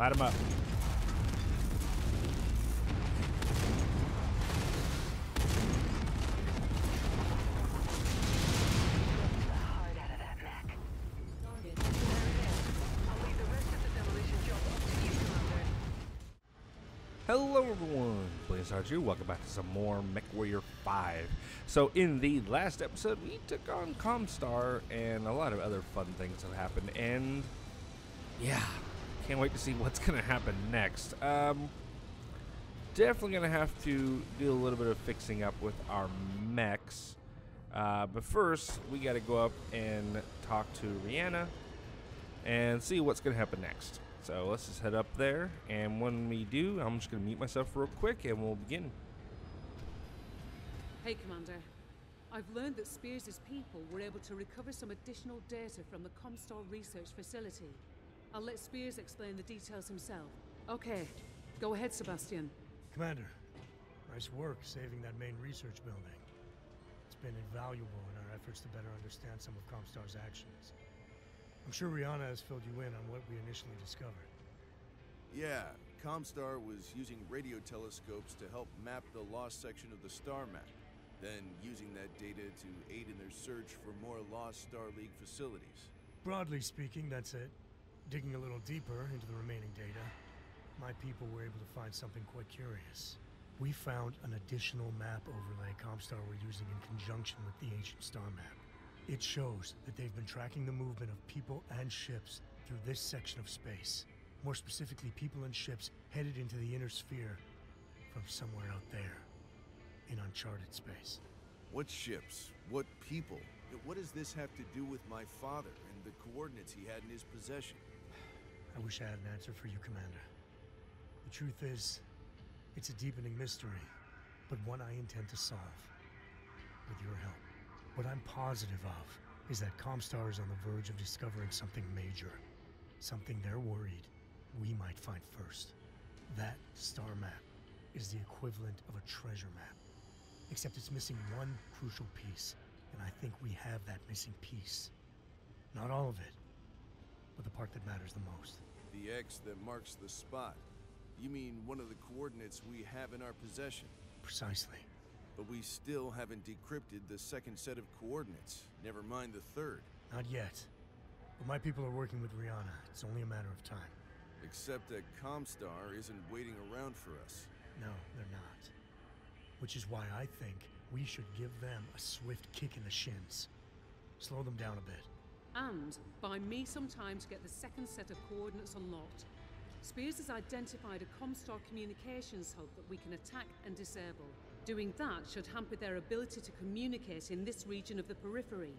Light him up. you, Hello everyone, Blaan Sarge. Welcome back to some more MechWarrior 5. So in the last episode, we took on Comstar and a lot of other fun things have happened. And yeah, can't wait to see what's going to happen next. Um, definitely going to have to do a little bit of fixing up with our mechs. Uh, but first, we got to go up and talk to Ryana and see what's going to happen next. So let's just head up there, and when we do, I'm just going to mute myself real quick, and we'll begin. Hey, Commander. I've learned that Spears' people were able to recover some additional data from the Comstar research facility. I'll let Spears explain the details himself. Okay, go ahead, Sebastian. Commander, nice work saving that main research building. It's been invaluable in our efforts to better understand some of Comstar's actions. I'm sure Ryana has filled you in on what we initially discovered. Yeah, Comstar was using radio telescopes to help map the lost section of the star map, then using that data to aid in their search for more lost Star League facilities. Broadly speaking, that's it. Digging a little deeper into the remaining data, my people were able to find something quite curious. We found an additional map overlay Comstar were using in conjunction with the ancient star map. It shows that they've been tracking the movement of people and ships through this section of space. More specifically, people and ships headed into the inner sphere from somewhere out there in uncharted space. What ships? What people? What does this have to do with my father and the coordinates he had in his possession? I wish I had an answer for you, Commander. The truth is, it's a deepening mystery, but one I intend to solve. With your help. What I'm positive of is that Comstar is on the verge of discovering something major. Something they're worried we might find first. That star map is the equivalent of a treasure map. Except it's missing one crucial piece, and I think we have that missing piece. Not all of it, but the part that matters the most. The X that marks the spot. You mean one of the coordinates we have in our possession? Precisely. But we still haven't decrypted the second set of coordinates, never mind the third. Not yet. But my people are working with Ryana. It's only a matter of time. Except that Comstar isn't waiting around for us. No, they're not. Which is why I think we should give them a swift kick in the shins. Slow them down a bit. And buy me some time to get the second set of coordinates unlocked. Spears has identified a Comstar communications hub that we can attack and disable. Doing that should hamper their ability to communicate in this region of the periphery.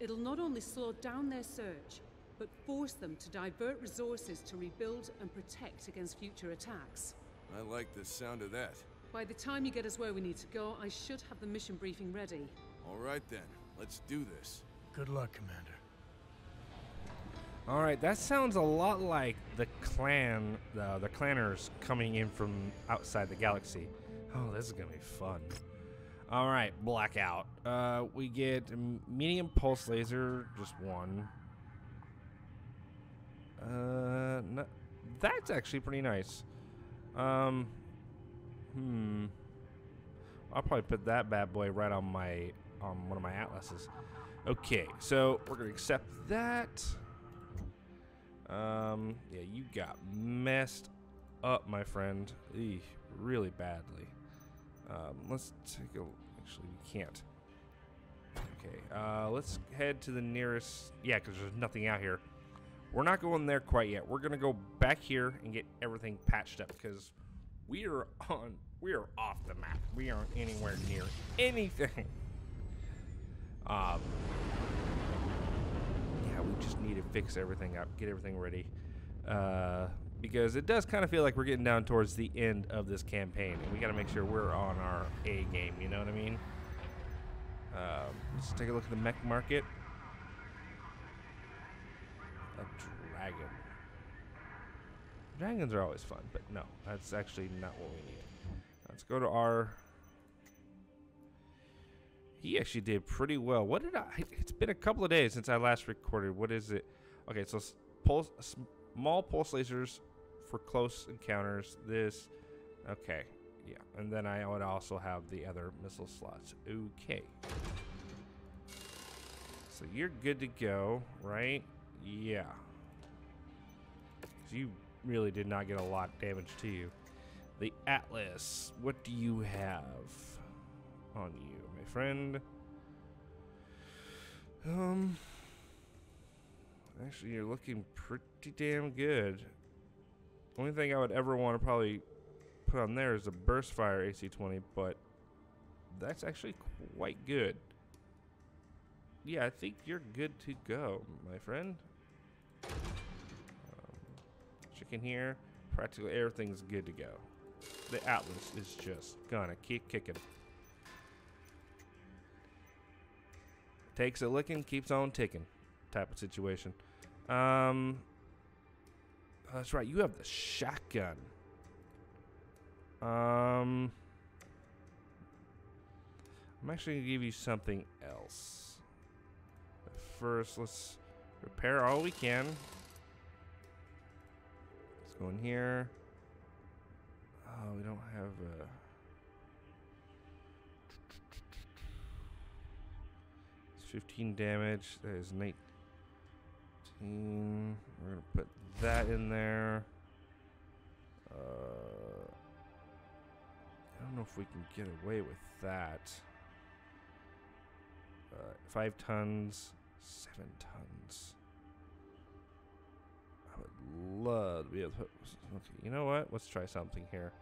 It'll not only slow down their search, but force them to divert resources to rebuild and protect against future attacks. I like the sound of that. By the time you get us where we need to go, I should have the mission briefing ready. All right then, let's do this. Good luck, Commander. All right, that sounds a lot like the clan, the the clanners coming in from outside the galaxy. Oh, this is gonna be fun. All right, blackout. Uh, we get medium pulse laser, just one. Uh, no, that's actually pretty nice. Um, hmm. I'll probably put that bad boy right on my on one of my atlases. Okay, so we're gonna accept that. Um, yeah, you got messed up, my friend. Eeh, really badly. Um, let's take a. Actually, we can't. Okay, uh, let's head to the nearest. Yeah, because there's nothing out here. We're not going there quite yet. We're gonna go back here and get everything patched up because we are on. We are off the map. We aren't anywhere near anything. Um, yeah, we just need to fix everything up, get everything ready. Uh, because it does kind of feel like we're getting down towards the end of this campaign, and we got to make sure we're on our A game. You know what I mean? Um, let's take a look at the mech market. A dragon. Dragons are always fun, but no, that's actually not what we need. Let's go to our. He actually did pretty well. What did I? It's been a couple of days since I last recorded. What is it? Okay, so pulse, small pulse lasers, for close encounters. This, okay, yeah, and then I would also have the other missile slots. Okay. So you're good to go, right? Yeah. you really did not get a lot of damage to you. The Atlas, what do you have on you, friend? Um, actually, you're looking pretty damn good. Only thing I would ever want to probably put on there is a burst fire AC20, but that's actually quite good. Yeah, I think you're good to go, my friend. Um, chicken here, practically everything's good to go. The Atlas is just gonna keep kicking. Takes a licking, keeps on ticking, type of situation. Um, oh, that's right. You have the shotgun. Um, I'm actually gonna give you something else. But first, let's repair all we can. Let's go in here. Oh, we don't have a. 15 damage. That is 19. We're gonna put that in there. Uh, I don't know if we can get away with that. Uh, five tons, seven tons. I would love to be able to put. Okay, you know what? Let's try something here.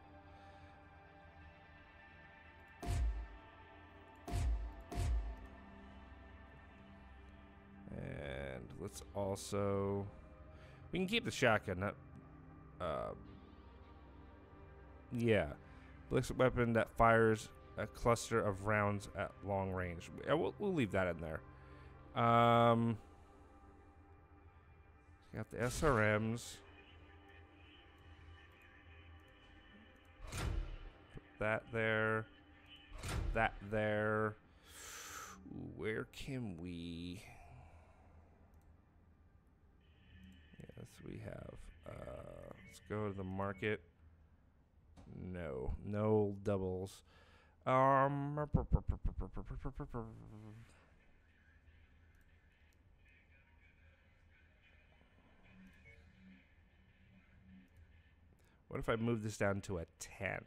Let's also. We can keep the shotgun. Not, uh, yeah. Ballistic weapon that fires a cluster of rounds at long range. We'll, we'll leave that in there. Um, got the SRMs. Put that there. That there. Where can we? We have. Uh, let's go to the market. No, no doubles. Um. What if I move this down to a 10?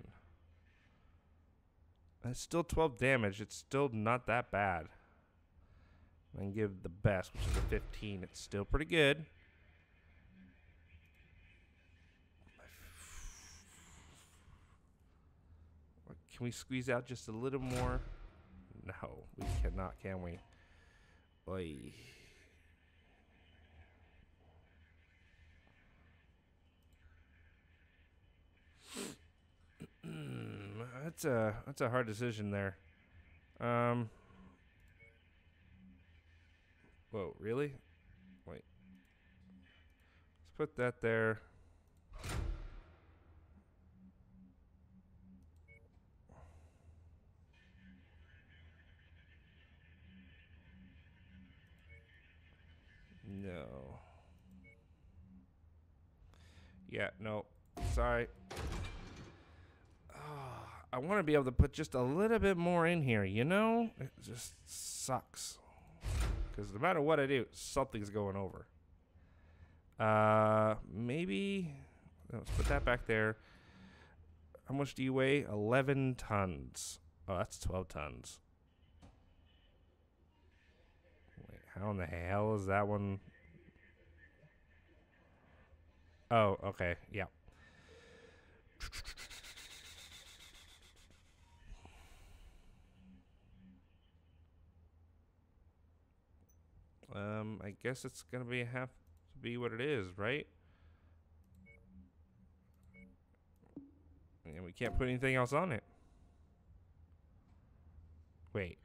That's still 12 damage. It's still not that bad. And give the best, which is a 15. It's still pretty good. Can we squeeze out just a little more? No, we cannot, can we? That's a that's a hard decision there. Um. Whoa, really? Wait. Let's put that there. No. Yeah, no. Sorry. Ah, I want to be able to put just a little bit more in here, you know? It just sucks. Because no matter what I do, something's going over. Uh, maybe. Let's put that back there. How much do you weigh? 11 tons. Oh, that's 12 tons. Wait, how in the hell is that one? Oh, okay. Yeah. Um, I guess it's gonna be have to be what it is, right? And we can't put anything else on it. Wait.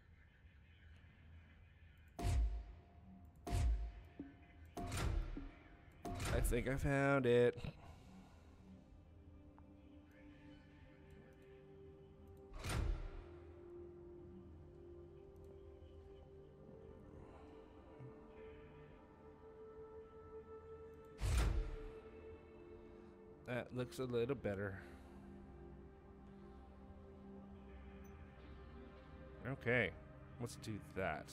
Think I found it. That looks a little better. Okay, let's do that.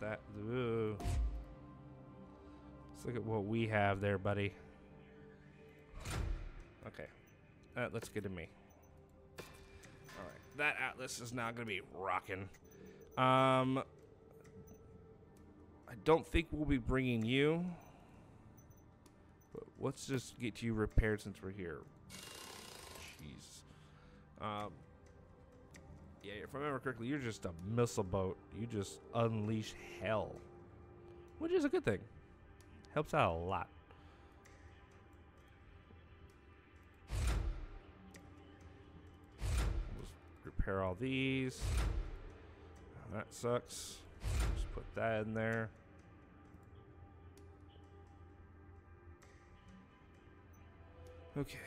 That. Ooh. Let's look at what we have there, buddy. Okay. Uh, let's get to me. Alright. That Atlas is now going to be rocking. Um, I don't think we'll be bringing you. But let's just get you repaired since we're here. Jeez. Um, yeah, if I remember correctly, you're just a missile boat. You just unleash hell, which is a good thing. Helps out a lot. Just repair all these. That sucks. Just put that in there. Okay.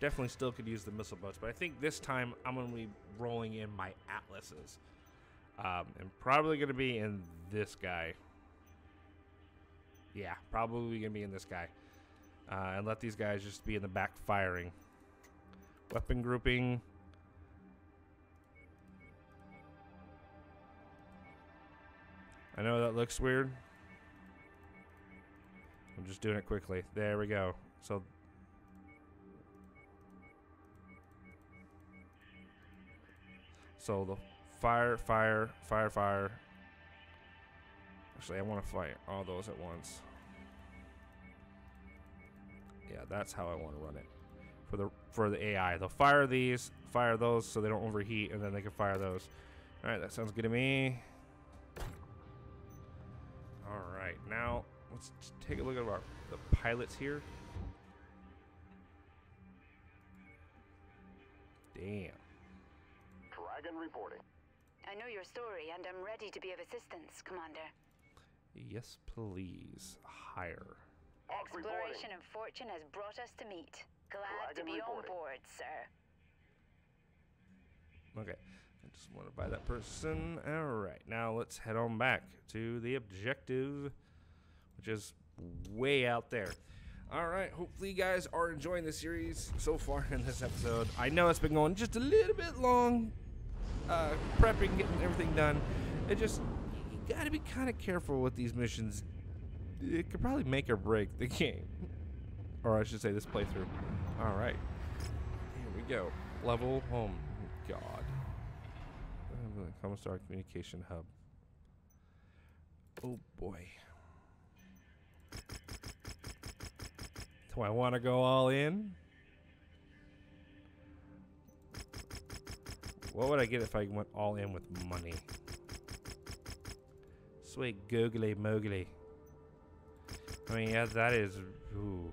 Definitely still could use the missile boats, but I think this time I'm going to be rolling in my Atlases. Um, and probably going to be in this guy. Yeah, probably going to be in this guy. Uh, and let these guys just be in the back firing. Weapon grouping. I know that looks weird. I'm just doing it quickly. There we go. So So the fire, fire, fire, fire. Actually, I want to fight all those at once. Yeah, that's how I want to run it. For the for the AI, they'll fire these, fire those, so they don't overheat, and then they can fire those. All right, that sounds good to me. All right, now let's take a look at our the pilots here. Damn. Dragon reporting. I know your story, and I'm ready to be of assistance, Commander. Yes, please. Hire. Hawk Exploration reporting. and fortune has brought us to meet. Glad to be reporting. on board, sir. Okay. I just want to buy that person. All right. Now let's head on back to the objective, which is way out there. All right. Hopefully, you guys are enjoying the series so far in this episode. I know it's been going just a little bit long, uh, prepping, getting everything done. It just, you got to be kind of careful with these missions. It could probably make or break the game. Or I should say, this playthrough. All right. Here we go. Level home. God. Comstar Communication Hub. Oh boy. Do I want to go all in? What would I get if I went all in with money? Sweet googly moogly. I mean, yeah, that is. Ooh.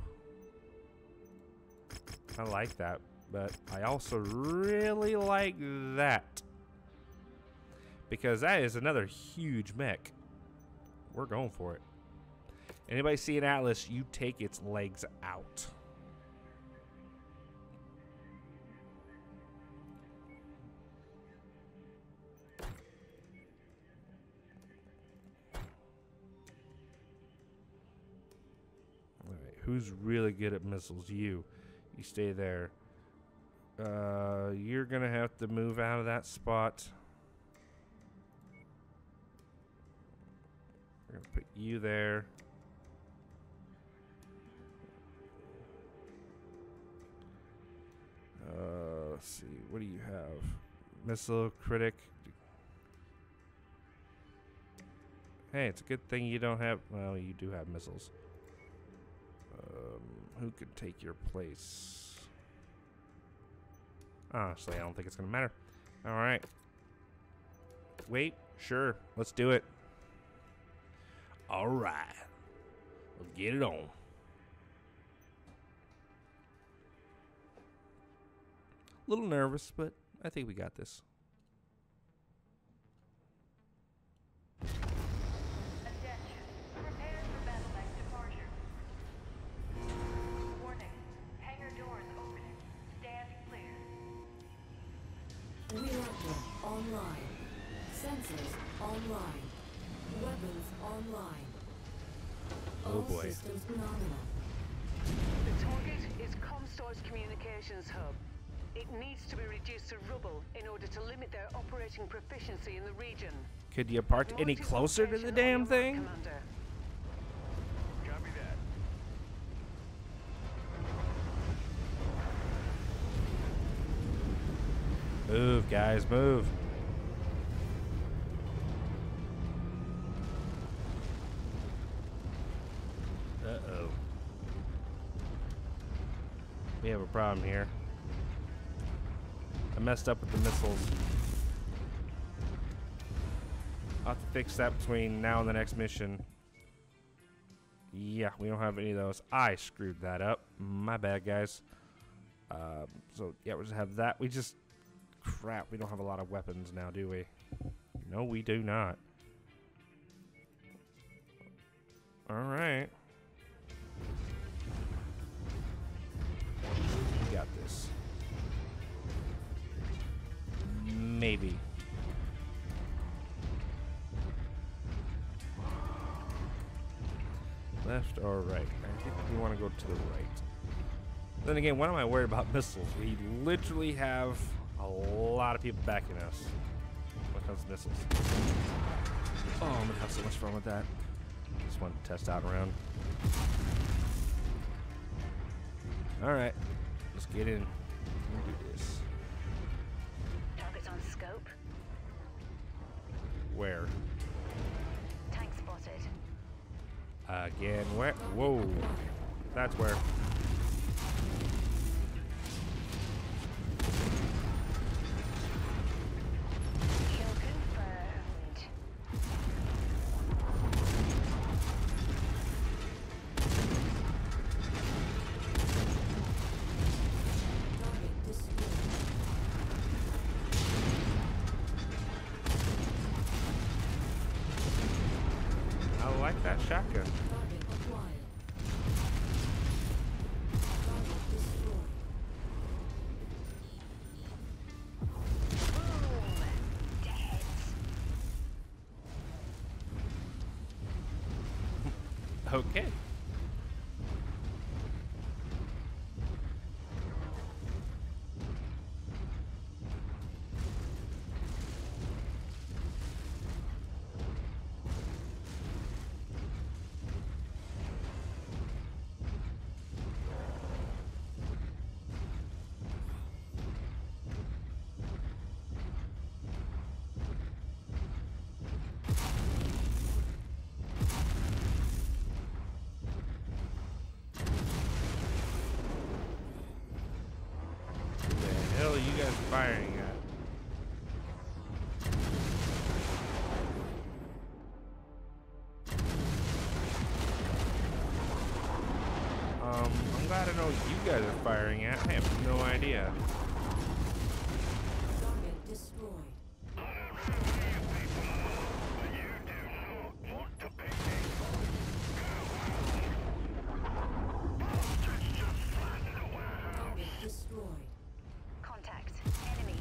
I like that, but I also really like that. Because that is another huge mech. We're going for it. Anybody see an Atlas, you take its legs out. Who's really good at missiles? You. You stay there. Uh, you're gonna have to move out of that spot. We're gonna put you there. Uh, let's see. What do you have? Missile critic. Hey, it's a good thing you don't have. Well, you do have missiles. Who could take your place? Honestly, I don't think it's gonna matter. All right. Wait. Sure. Let's do it. All right. Let's get it on. A little nervous, but I think we got this. Online. Sensors online. Weapons online. Oh, All boy. systems nominal. The target is Comstar's communications hub. It needs to be reduced to rubble in order to limit their operating proficiency in the region. Could you park any closer to the damn thing? Commander. Copy that. Move, guys, move. We have a problem here. I messed up with the missiles. I'll have to fix that between now and the next mission. Yeah, we don't have any of those. I screwed that up. My bad, guys. Um, so, yeah, we'll just have that. We just Crap, we don't have a lot of weapons now, do we? No, we do not. Alright. Maybe. Left or right? I think we want to go to the right. Then again, why am I worried about missiles? We literally have a lot of people backing us when it comes to missiles. Oh, I'm gonna have so much fun with that. Just want to test out around. Alright, let's get in. We'll do this. Scope. Where? Tank spotted. Again, where? Whoa. That's where. That shotgun. Guys are firing at. I have no idea. Target destroyed. Target destroyed. Contact. Enemy.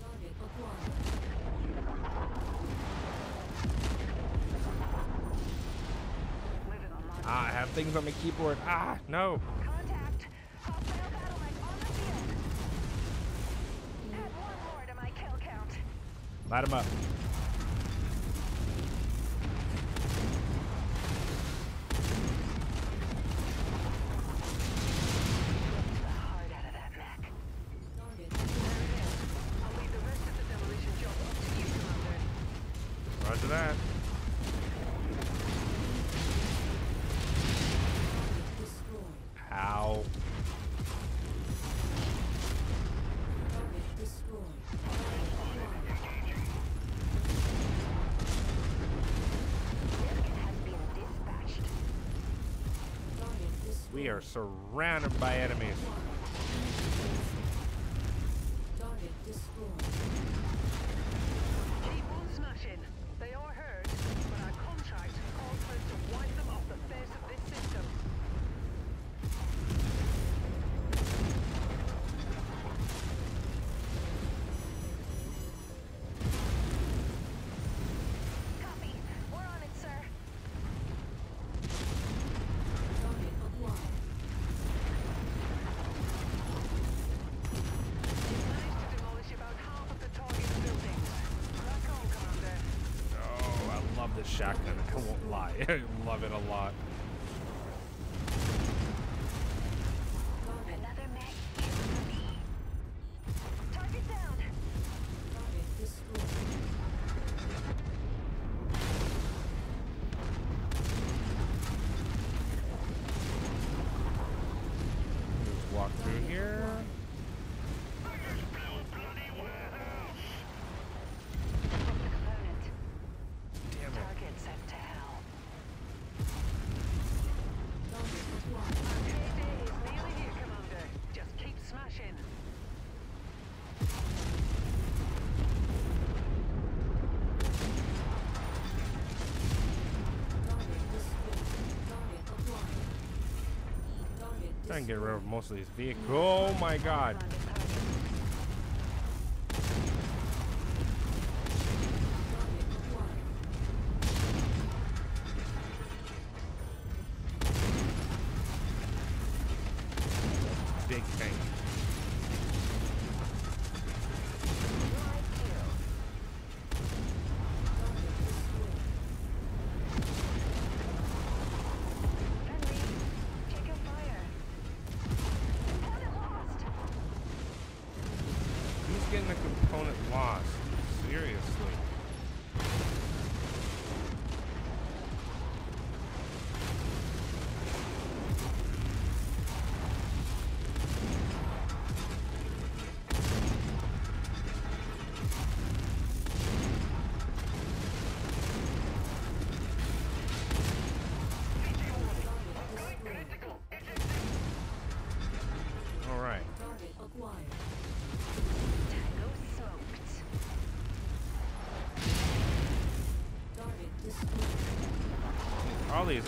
Target acquired. Moving on mark. Ah, I have things on my keyboard. Ah, no. Light 'em up. Are surrounded by enemies. Target Try and get rid of most of these vehicles. Oh my god.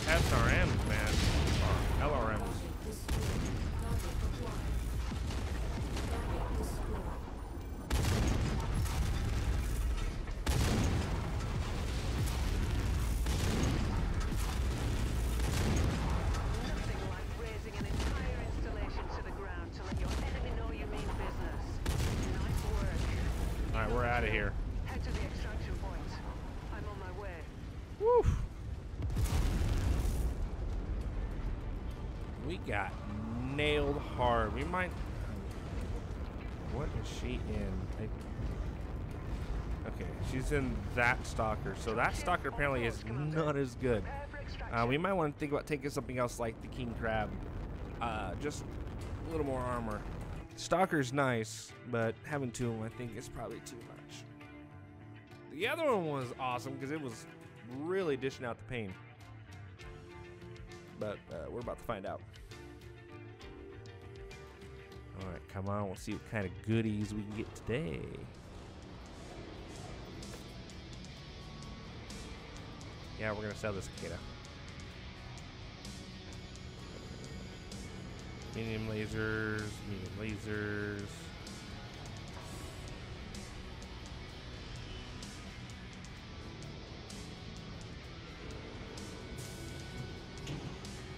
Destroyed. All these SRMs, man. Or LRMs. Target destroyed. Target acquired. Target destroyed. Nothing like razing an entire installation to the ground to let your enemy know you mean business. Nice work. All right, we're out of here. Head to the extraction point. I'm on my way. Woo. We got hard. We might. What is she in? I- Okay, she's in that stalker. So that stalker apparently is not as good. Uh, we might want to think about taking something else like the king crab. Uh, just a little more armor. Stalker's nice, but having two of them I think is probably too much. The other one was awesome because it was really dishing out the pain. But uh, we're about to find out. All right, come on. We'll see what kind of goodies we can get today. Yeah, we're gonna sell this cicada. Medium lasers, medium lasers.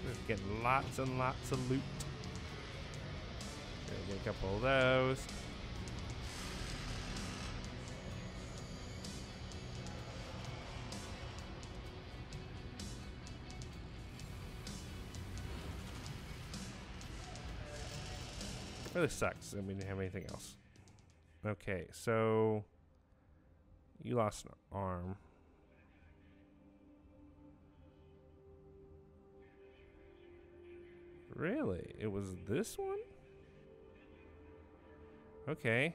Just getting lots and lots of loot. Get a couple of those. Really sucks. I mean, didn't have anything else. Okay, so you lost an arm. Really? It was this one? Okay.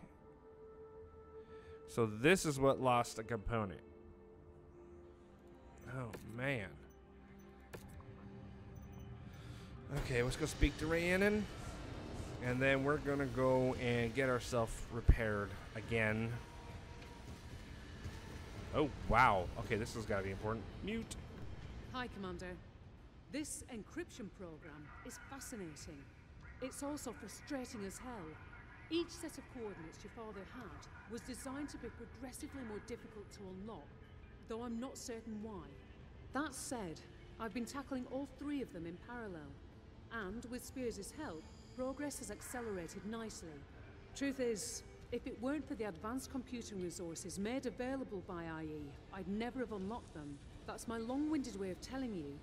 So this is what lost a component. Oh man. Okay, let's go speak to Rhiannon. And then we're gonna go and get ourselves repaired again. Oh wow. Okay, this has gotta be important. Mute. Hi, Commander. This encryption program is fascinating. It's also frustrating as hell. Each set of coordinates your father had was designed to be progressively more difficult to unlock, though I'm not certain why. That said, I've been tackling all three of them in parallel, and with Spears' help, progress has accelerated nicely. Truth is, If it weren't for the advanced computing resources made available by IE, I'd never have unlocked them. That's my long winded way of telling you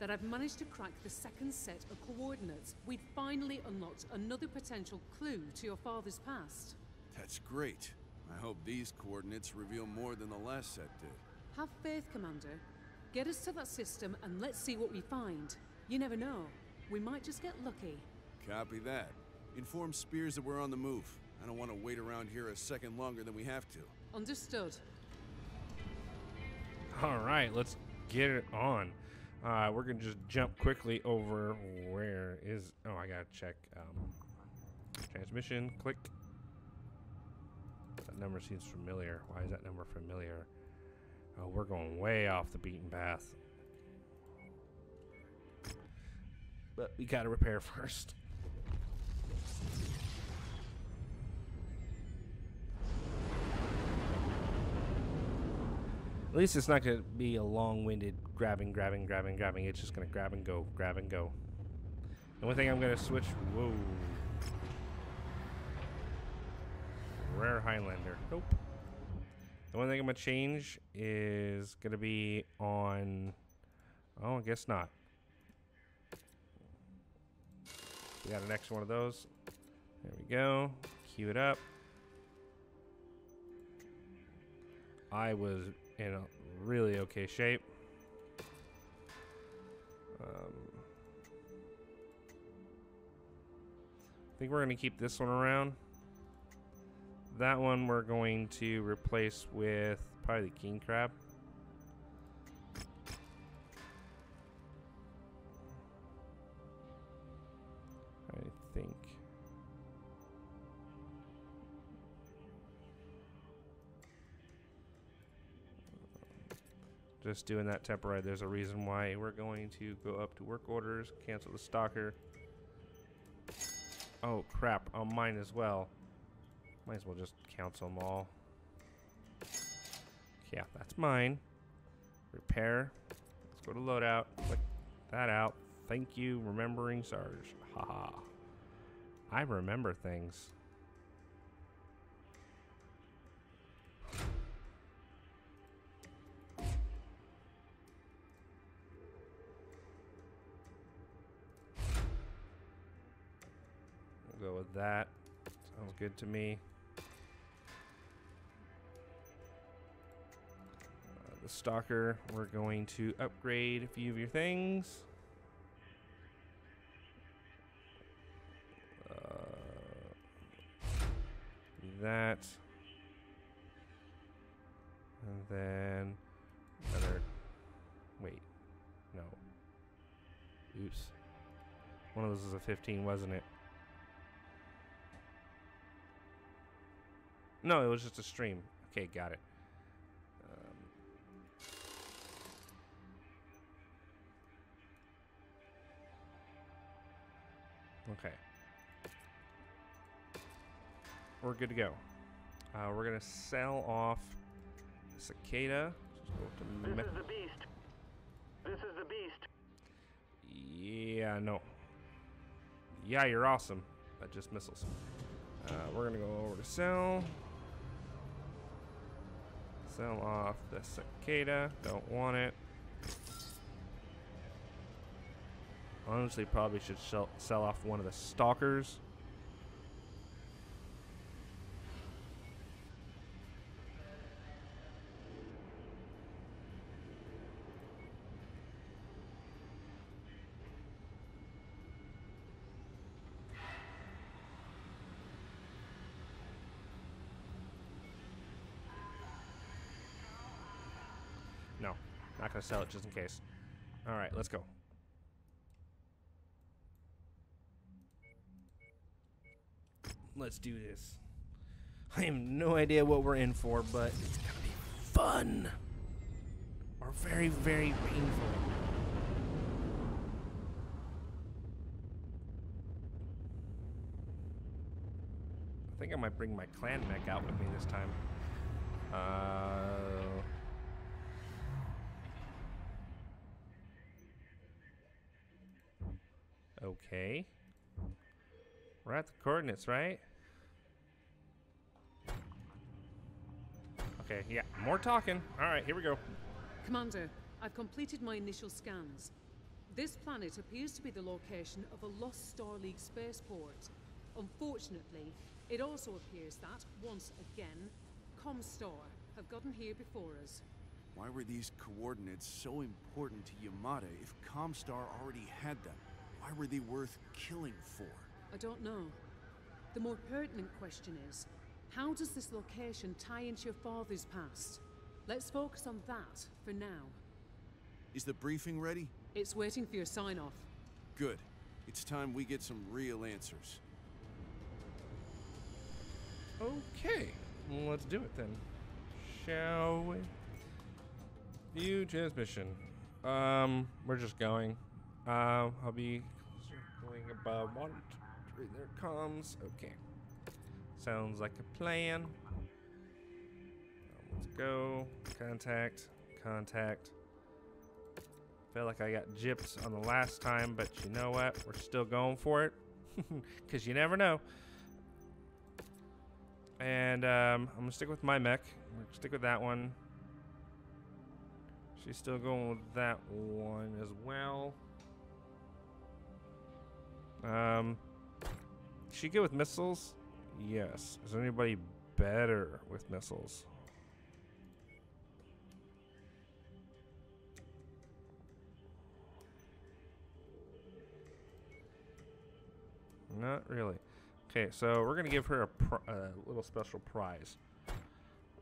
that I've managed to crack the second set of coordinates. We've finally unlocked another potential clue to your father's past. That's great. I hope these coordinates reveal more than the last set did. Have faith, Commander. Get us to that system and let's see what we find. You never know. We might just get lucky. Copy that. Inform Spears that we're on the move. I don't want to wait around here a second longer than we have to. Understood. All right, let's get it on. Uh, we're gonna just jump quickly over where is. Oh, I gotta check um, transmission. Click. That number seems familiar. Why is that number familiar? Oh, we're going way off the beaten path. But we gotta repair first. At least it's not going to be a long-winded grabbing, grabbing, grabbing, grabbing. It's just going to grab and go, grab and go. The only thing I'm going to switch... Whoa. Rare Highlander. Nope. The only thing I'm going to change is going to be on... Oh, I guess not. We got an extra one of those. There we go. Cue it up. I was in a really okay shape. Um, I think we're going to keep this one around. That one we're going to replace with probably the king crab. Just doing that temporary. There's a reason why we're going to go up to work orders, cancel the stalker. Oh crap, on mine as well. Might as well just cancel them all. Yeah, that's mine. Repair. Let's go to loadout. Click that out. Thank you, remembering Sarge. Haha. I remember things. That. Sounds good to me. Uh, the stalker, we're going to upgrade a few of your things. Uh, that. And then another. Wait. No. Oops. One of those is a 15, wasn't it? No, it was just a stream. Okay, got it. Um, okay. We're good to go. Uh, we're gonna sell off cicada. Just go to This is the beast. This is the beast. yeah, no. Yeah, you're awesome. That just missiles. Uh, we're gonna go over to sell. Sell off the cicada. Don't want it. Honestly, probably should sell, sell off one of the stalkers. Gonna sell it just in case. All right, let's go. Let's do this. I have no idea what we're in for, but it's gonna be fun. Or very, very painful. I think I might bring my clan mech out with me this time. Uh, okay. We're at the coordinates, right? Okay, yeah, more talking. All right, here we go. Commander, I've completed my initial scans. This planet appears to be the location of a lost Star League spaceport. Unfortunately, it also appears that, once again, Comstar have gotten here before us. Why were these coordinates so important to Yamada if Comstar already had them? Why were they worth killing for? I don't know. The more pertinent question is how does this location tie into your father's past? Let's focus on that for now. Is the briefing ready? It's waiting for your sign off. Good. It's time we get some real answers. Okay, let's do it then. Shall we? View transmission. Um, we're just going. Um, I'll be circling above one. There it comes. Okay. Sounds like a plan. Let's go. Contact. Contact. Feel like I got gypped on the last time, but you know what? We're still going for it. Because you never know. And um, I'm gonna stick with my mech. Stick with that one. She's still going with that one as well. Um, she good with missiles? Yes. Is there anybody better with missiles? Not really. Okay, so we're gonna give her a a little special prize.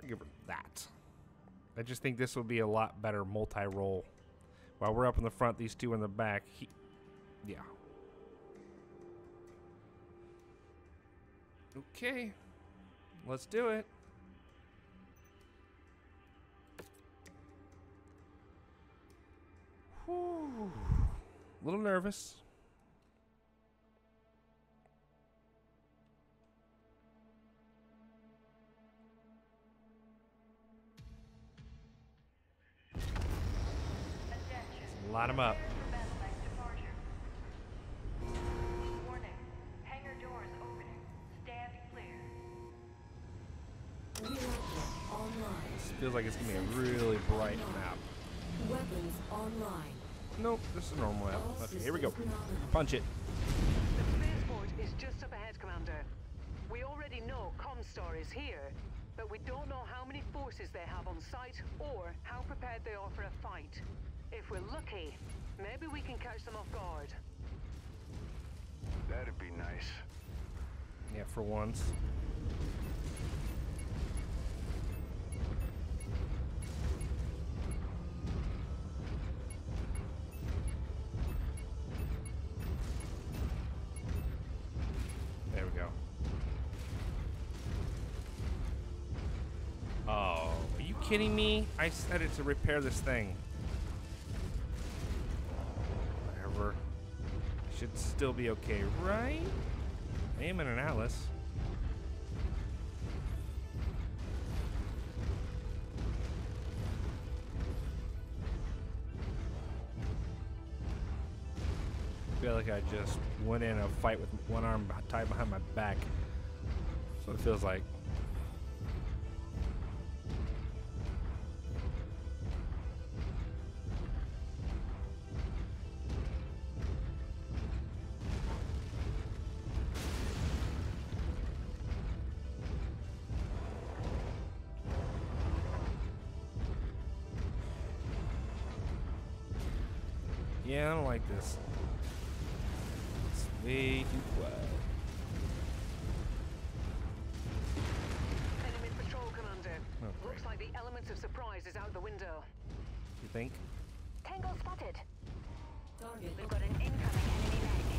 Give her that. I just think this will be a lot better multi-role. While we're up in the front, these two in the back. He, yeah. Okay, let's do it. Whew. A little nervous. Line them up. Feels like it's gonna be a really bright map. Weapons online. Nope, this is a normal map. Okay, here we go. Punch it. The spaceport is just up ahead, Commander. We already know Comstar is here, but we don't know how many forces they have on site or how prepared they are for a fight. If we're lucky, maybe we can catch them off guard. That'd be nice. Yeah, for once. Kidding me? I set it to repair this thing. Whatever. Should still be okay, right? I and an Atlas. feel like I just went in a fight with one arm tied behind my back. What it feels like. Of surprise is out the window. You think? Tango spotted. Target. We've got an incoming enemy mech.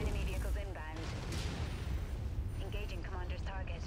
Enemy vehicles inbound. Engaging commander's target.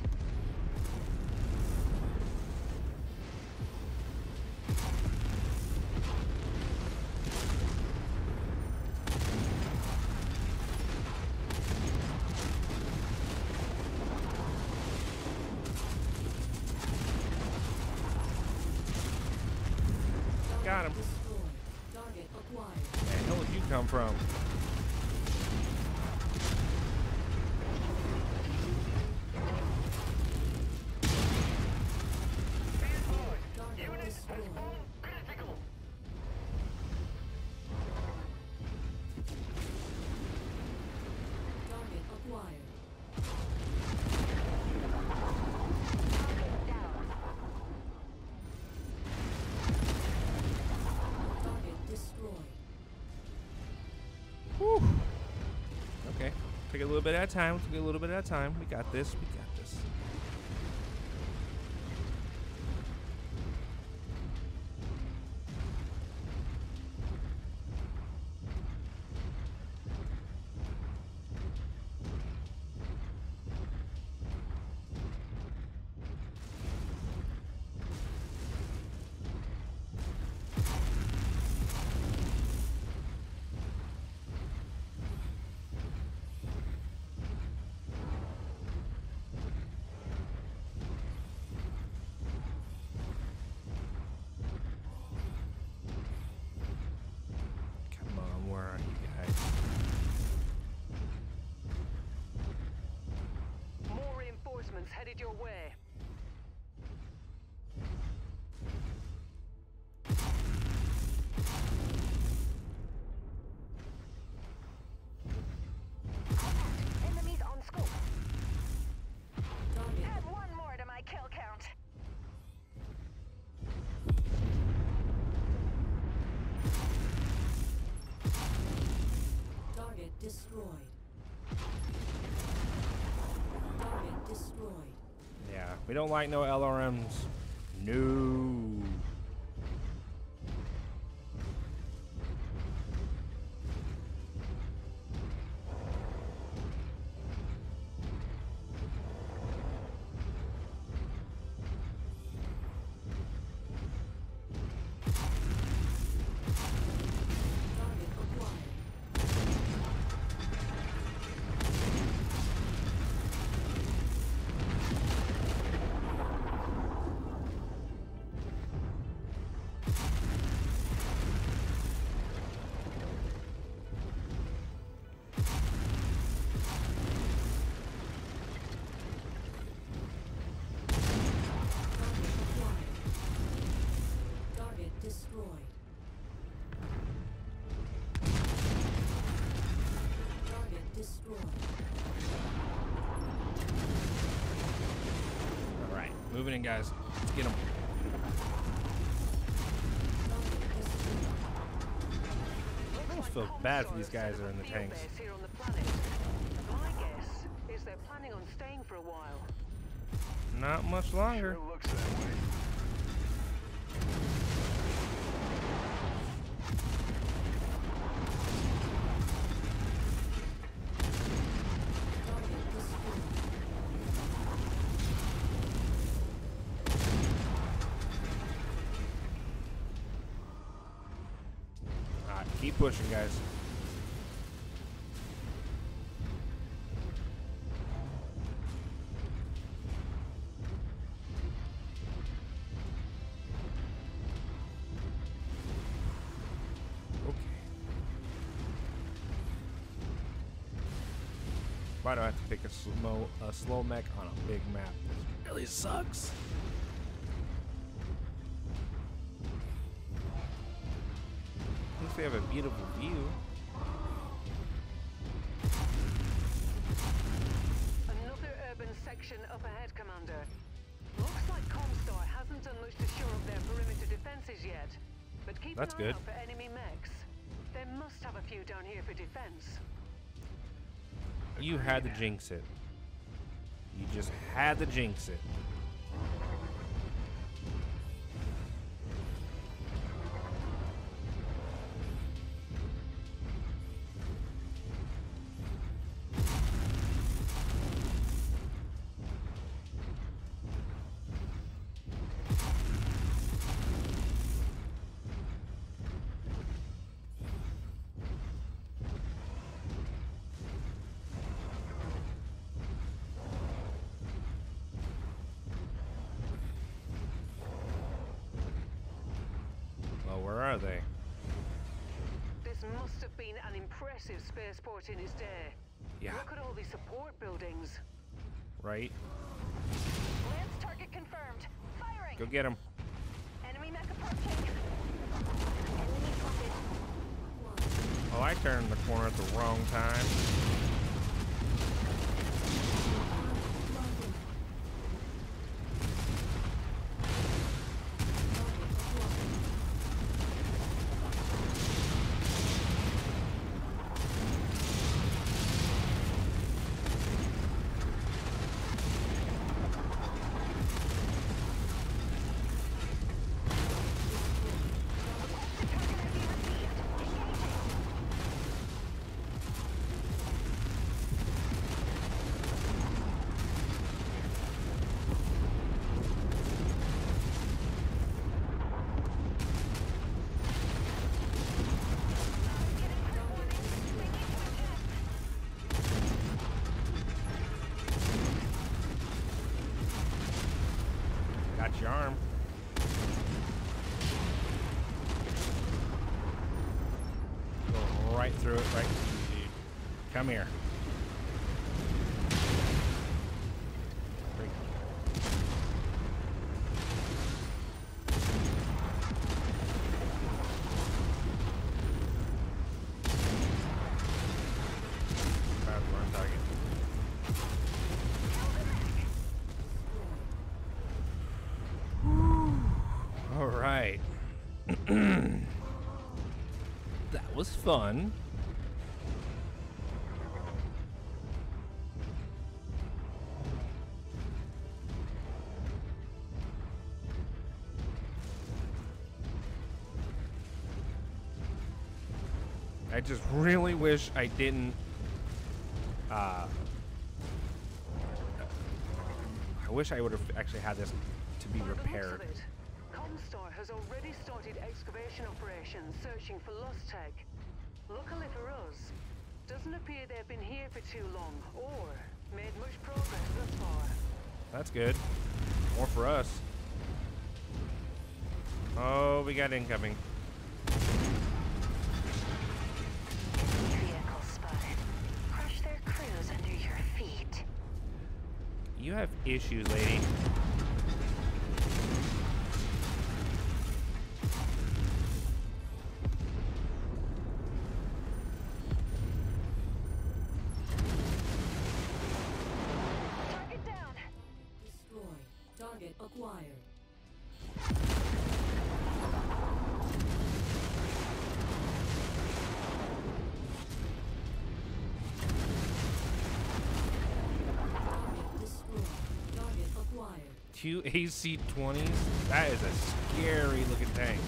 Take a little bit at a time. Take a little bit at a time. We got this. We got headed your way. Enemies on scope. Target. Add one more to my kill count. Target destroyed. Target destroyed. Yeah, we don't like no LRMs. No. In, guys. Let's get them. Target destroyed. Looks almost feel bad for these guys that are in the tanks. base Here on the planet. My guess is they're planning on staying for a while. Not much longer. Sure looks that way. Target destroyed. All right, pushing, guys. Okay. Why do I have to pick a slow a slow mech on a big map? This really sucks. We have a beautiful view. Another urban section up ahead, Commander. Looks like Comstar hasn't done much to shore up their perimeter defenses yet. But keep That's an eye good. out for enemy mechs. They must have a few down here for defense. You had to jinx it. You just had to jinx it. Spaceport in its day. Yeah, Look at all these support buildings. right? Lance target confirmed. Firing. Go get him. Enemy mech approaching. Enemy spotted. Oh, I turned the corner at the wrong time. Fun. I just really wish I didn't. Uh, I wish I would have actually had this to be repaired. Comstar has already started excavation operations searching for lost tech. Luckily for us, doesn't appear they've been here for too long or made much progress thus far. That's good. More for us. Oh, we got incoming. Vehicle spotted. Crush their crews under your feet. You have issues, lady. Two AC-20s? That is a scary looking tank.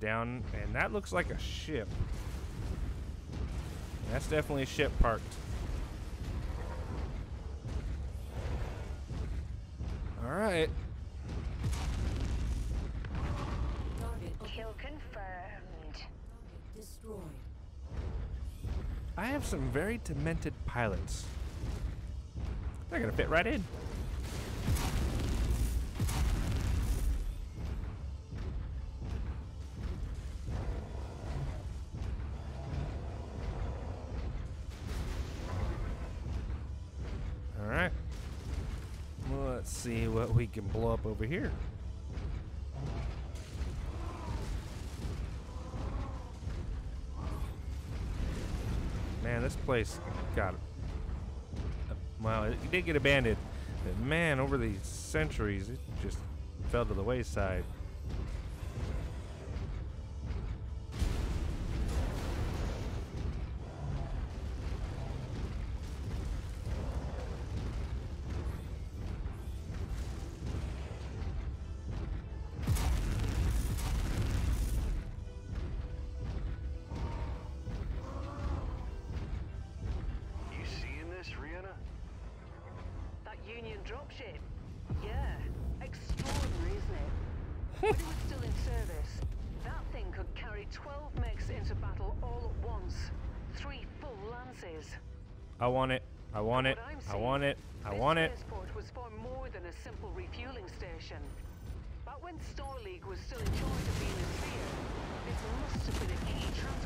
Down, and that looks like a ship. That's definitely a ship parked. All right. Kill confirmed. destroyed. I have some very demented pilots. They're gonna fit right in. Can blow up over here. Man, this place got. Well, it did get abandoned, but man, over the centuries, it just fell to the wayside. Simple refueling station. But when Star League was still in charge of inner sphere, this must have been a key transport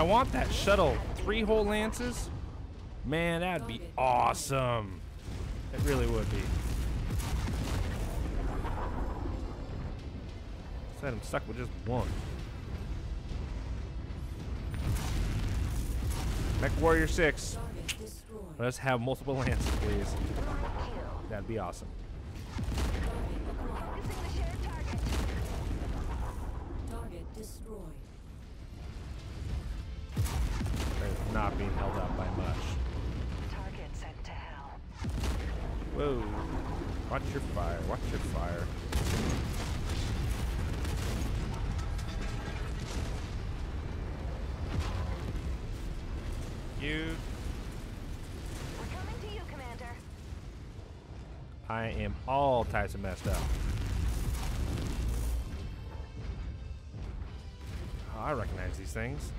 I want that shuttle three hole lances. Man, that'd be awesome. It really would be. Said I'm stuck with just one. MechWarrior 6. Let us have multiple lances, please. That'd be awesome. Target destroyed. Not being held up by much. Target sent to hell. Whoa. Watch your fire. Watch your fire. You. We're coming to you, Commander. I am all types of messed up. Oh, I recognize these things.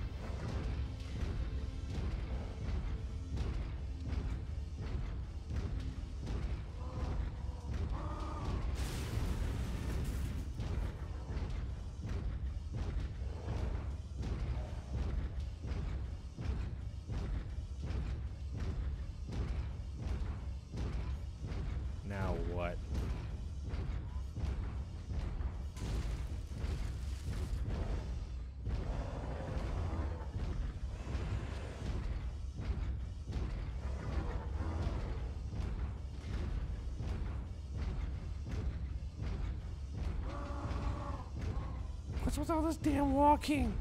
What's with all this damn walking?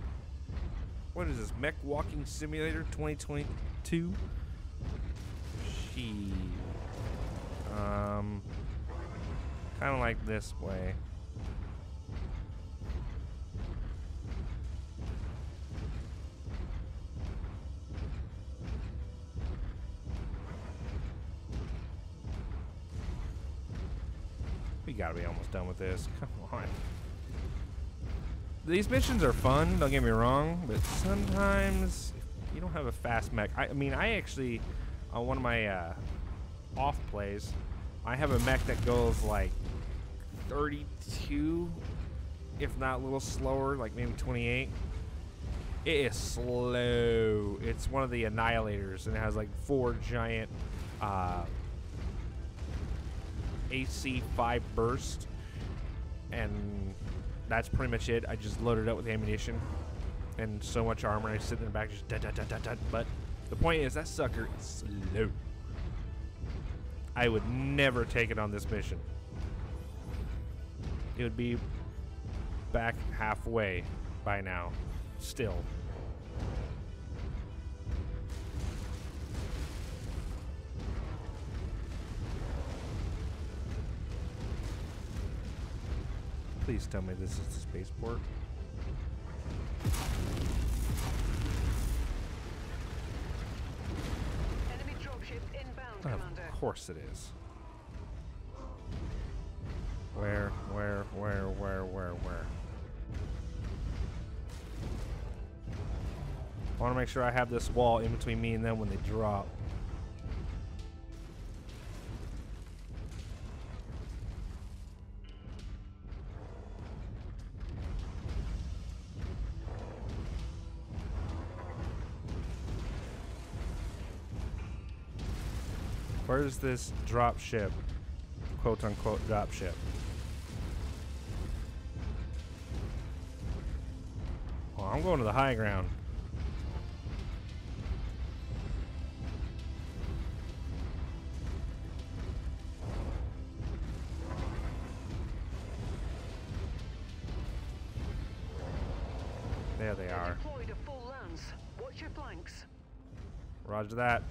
What is this? Mech Walking Simulator 2022? She. Um. Kind of like this way. We gotta be almost done with this. Come on. These missions are fun, don't get me wrong, but sometimes you don't have a fast mech. I, I mean, I actually, on one of my uh, off plays, I have a mech that goes like 32, if not a little slower, like maybe 28. It is slow. It's one of the annihilators, and it has like four giant uh, AC5 burst, and that's pretty much it. I just loaded up with ammunition and so much armor. I sit in the back, just dun, dun, dun, dun, dun. But the point is, that sucker is slow. I would never take it on this mission. It would be back halfway by now, still. Please tell me this is the spaceport. Enemy dropship inbound, Commander. Of course it is. Where, where, where, where, where, where? I want to make sure I have this wall in between me and them when they drop. Where's this drop ship? Quote unquote drop ship. Well, I'm going to the high ground. There they are. Deployed a full lance. Watch your flanks. Roger that.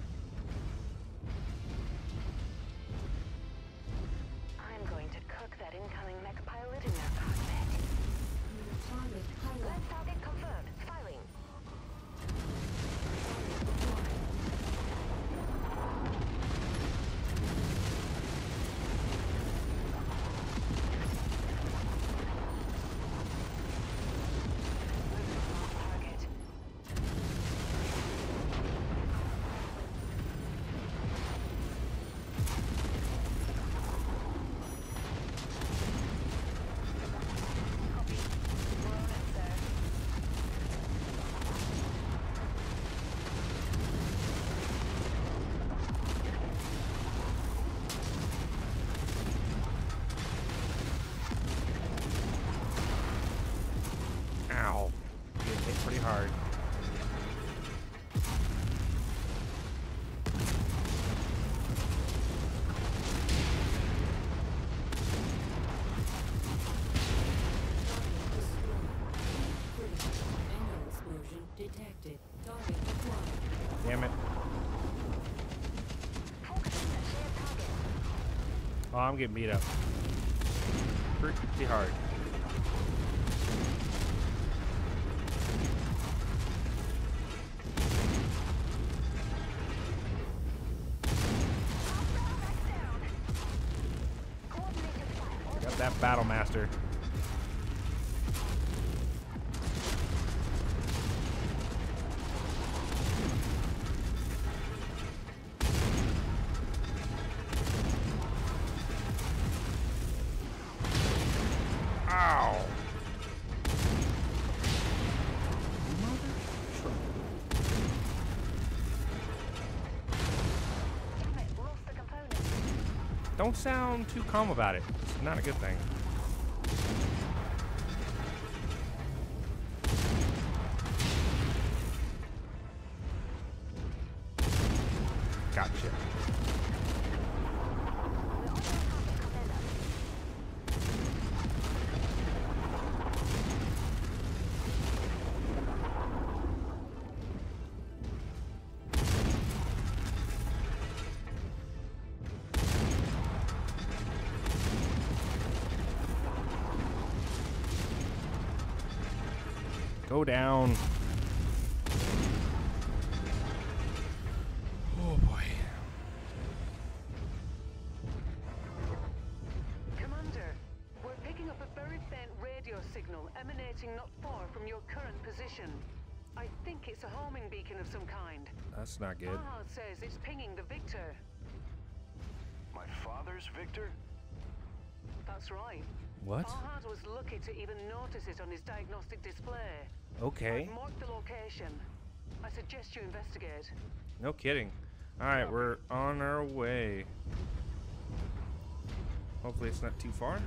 Damn it. Oh, I'm getting beat up. Pretty hard. Don't sound too calm about it. It's not a good thing. Of some kind. That's not good. Fahad says it's pinging the Victor. My father's Victor? That's right. What? Fahad was lucky to even notice it on his diagnostic display. Okay. I've marked the location. I suggest you investigate. No kidding. Alright, we're on our way. Hopefully it's not too far.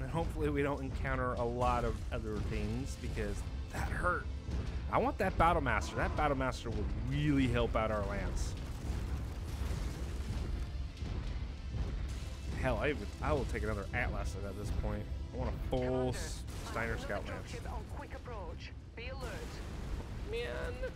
And hopefully we don't encounter a lot of other things because that hurt. I want that Battle Master. That Battle Master would really help out our lance. Hell, I, would, I will take another Atlas at this point. I want a full Commander, S- I have Steiner Scout Lance. on quick approach. Be alert. Man.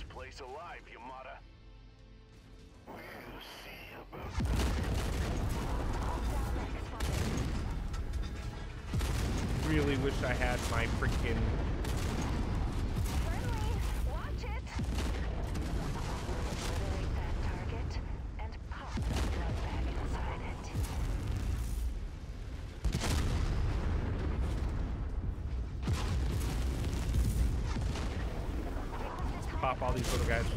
This place alive, Yamada. We'll see about that. Really wish I had my freaking Friendly, watch it! Obliterate that target and pop the blood bag inside it. pop all these little guys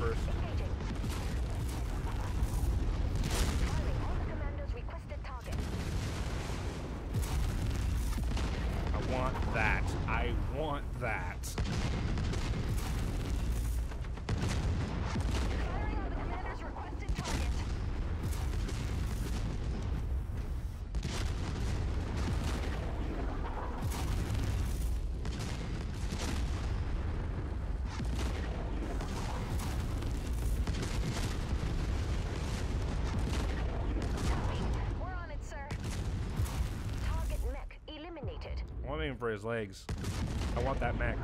I'm aiming for his legs. I want that mech.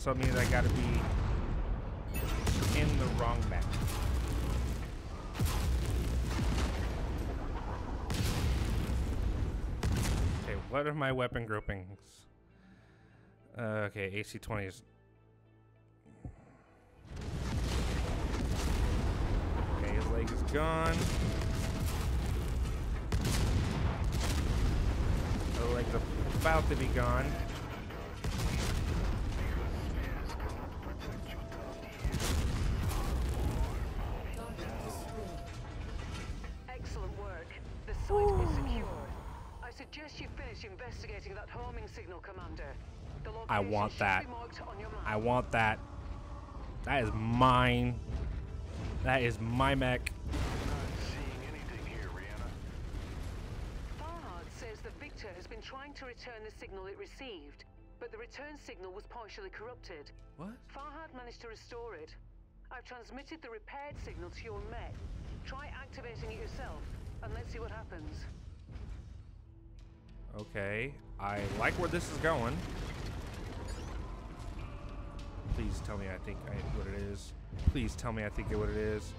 So it means I gotta be in the wrong map. Okay, what are my weapon groupings? Uh, okay, AC-20 is... Okay, his leg is gone. The leg's about to be gone. Want that. be marked on your map. I want that. That is mine. That is my mech. Seeing anything here, Ryana? Fahad says the Victor has been trying to return the signal it received, but the return signal was partially corrupted. What? Fahad managed to restore it. I've transmitted the repaired signal to your mech. Try activating it yourself, and let's see what happens. Okay. I like where this is going. Please tell me I think I what it is. Please tell me I think what it is.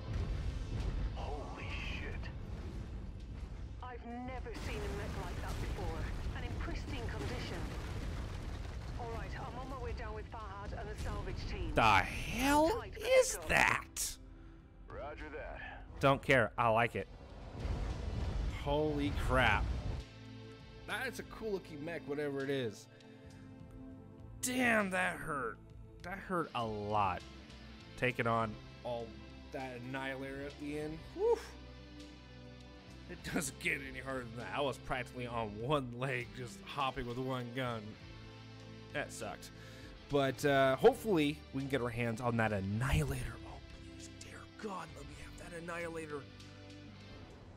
Holy shit. I've never seen a mech like that before, and in pristine condition. All right, I'm on my way down with Fahad and the salvage team. The hell is that? Roger that. Don't care. I like it. Holy crap. That's a cool looking mech, whatever it is. Damn, that hurt. That hurt a lot. Taking on all that annihilator at the end. Whew. It doesn't get any harder than that. I was practically on one leg, just hopping with one gun. That sucked. But uh, hopefully we can get our hands on that annihilator. Oh, please, dear God, let me have that annihilator.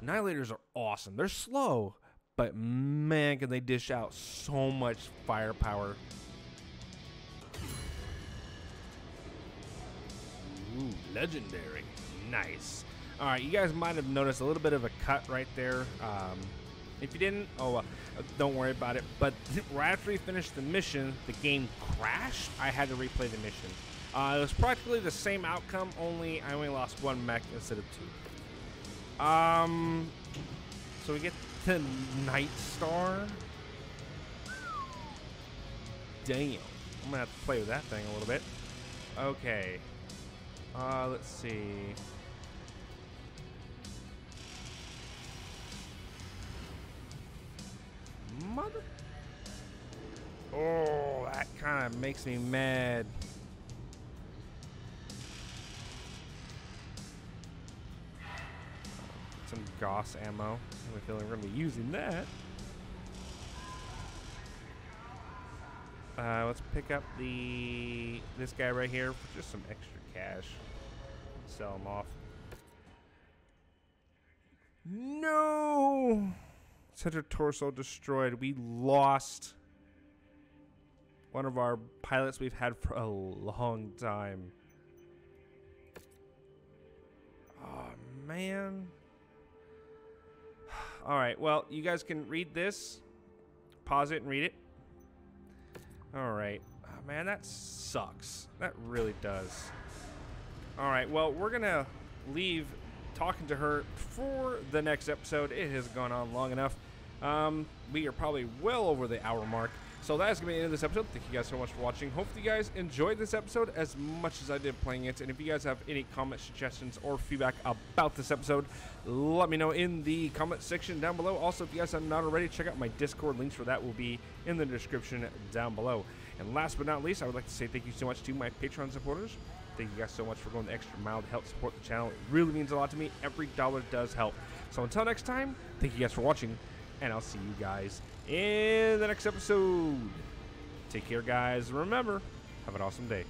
Annihilators are awesome. They're slow, but man, can they dish out so much firepower. Ooh, legendary. Nice. All right, you guys might have noticed a little bit of a cut right there. Um, if you didn't, oh, uh, don't worry about it. But right after we finished the mission, the game crashed. I had to replay the mission. Uh, it was practically the same outcome, only I only lost one mech instead of two. Um, so we get the Nightstar. Damn, I'm gonna have to play with that thing a little bit. Okay. Uh, let's see. Mother. Oh, that kind of makes me mad. Some Gauss ammo. I a feeling we're gonna be using that. Uh, let's pick up the this guy right here for just some extra cash. Sell them off. No! Center torso destroyed. We lost one of our pilots we've had for a long time. Oh, man. All right. Well, you guys can read this. Pause it and read it. All right. Oh, man, that sucks. That really does. All right. Well, we're going to leave talking to her for the next episode. It has gone on long enough. Um, we are probably well over the hour mark. So that is going to be the end of this episode. Thank you guys so much for watching. Hopefully you guys enjoyed this episode as much as I did playing it. And if you guys have any comments, suggestions, or feedback about this episode, let me know in the comment section down below. Also, if you guys have not already, check out my Discord. Links for that will be in the description down below. And last but not least, I would like to say thank you so much to my Patreon supporters. Thank you guys so much for going the extra mile to help support the channel. It really means a lot to me. Every dollar does help. So until next time, thank you guys for watching, and I'll see you guys in the next episode. Take care, guys. Remember, have an awesome day.